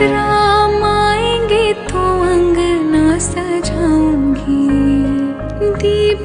राम आएँगे तो अंगना सजाऊँगी। दीप